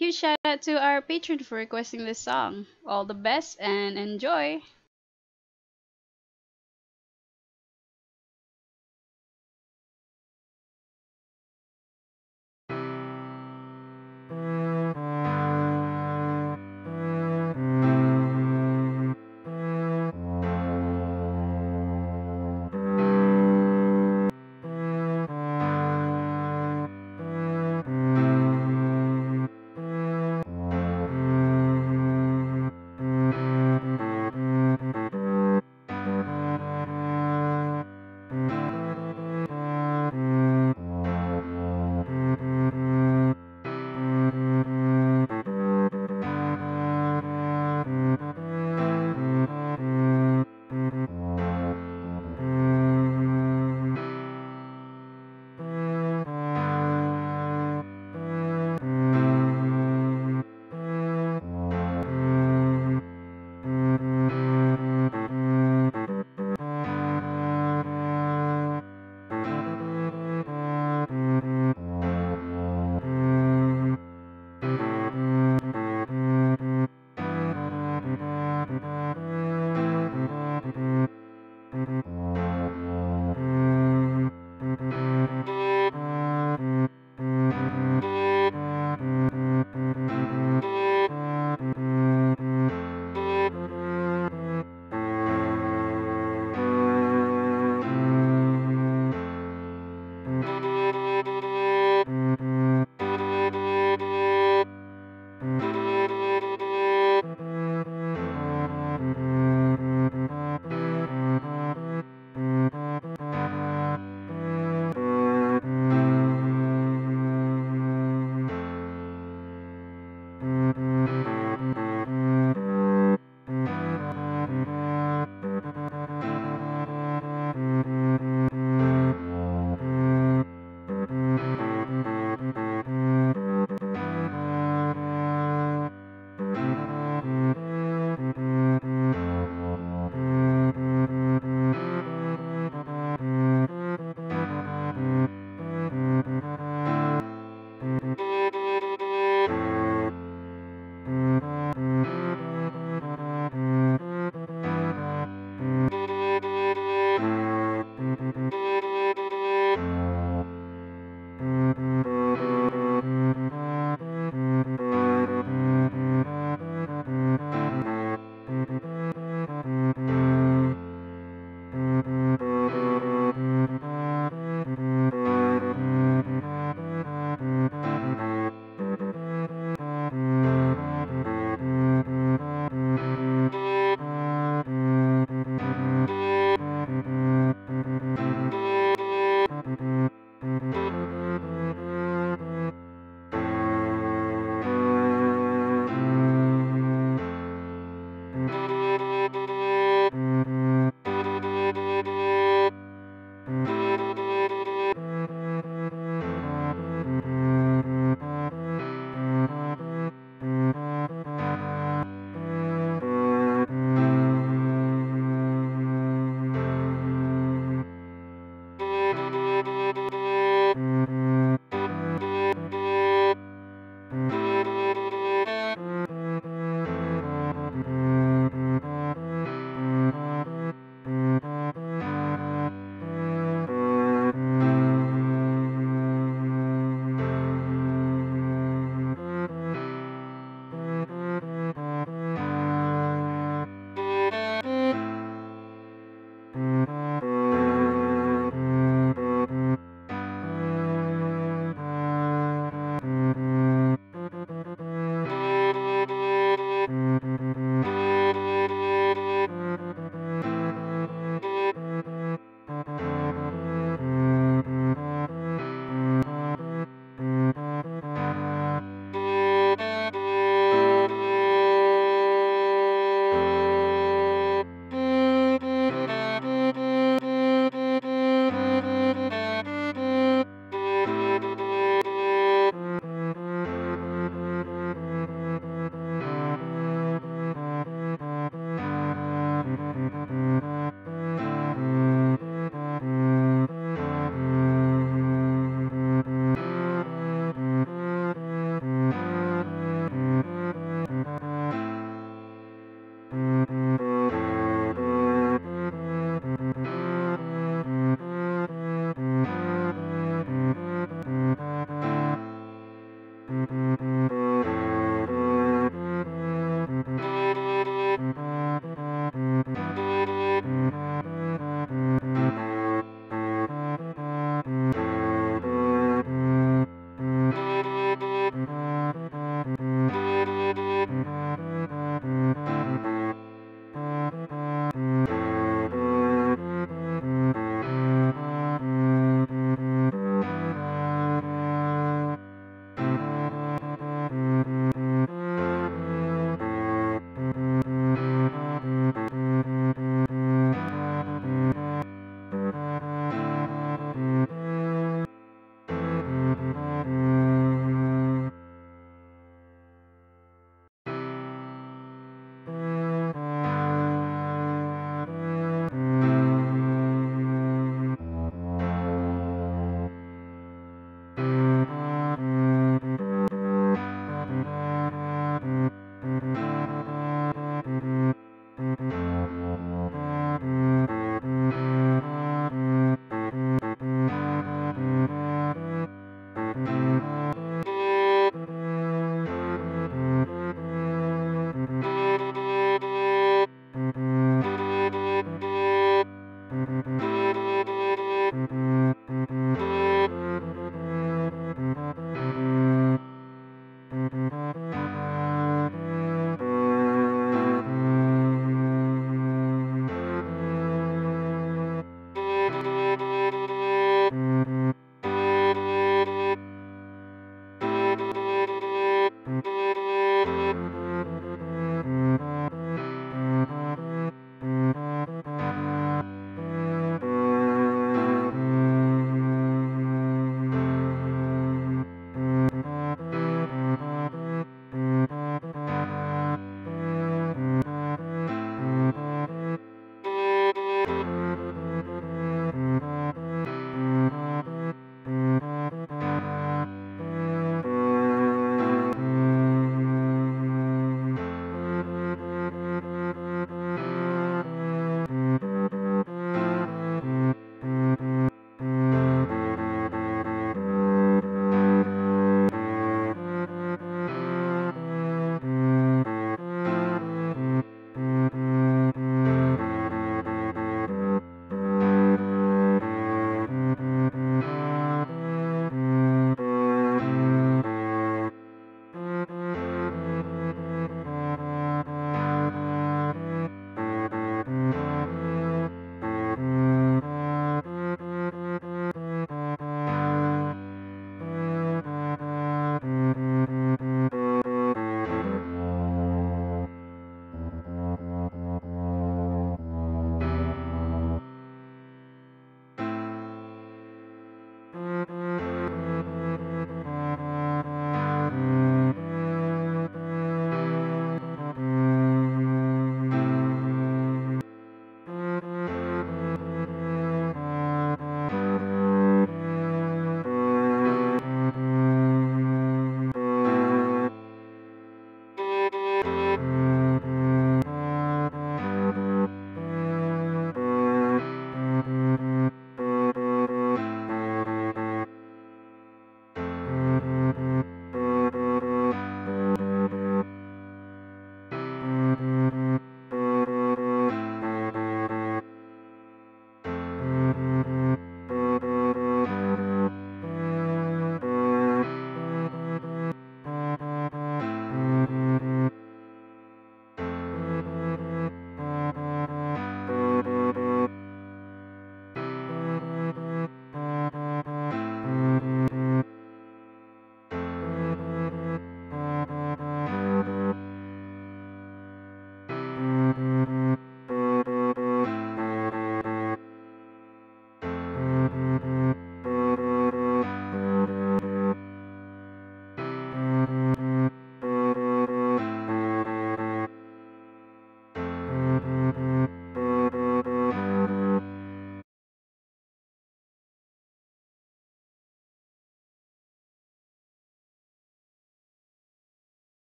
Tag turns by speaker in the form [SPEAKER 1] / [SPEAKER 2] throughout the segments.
[SPEAKER 1] Huge shout out to our patron for requesting this song. All the best and enjoy!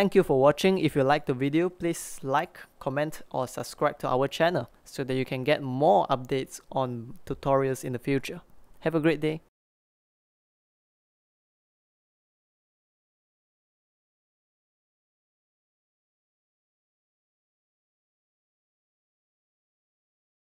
[SPEAKER 2] Thank you for watching. If you like the video, please like, comment or subscribe to our channel so that you can get more updates on tutorials in the future. Have a great day.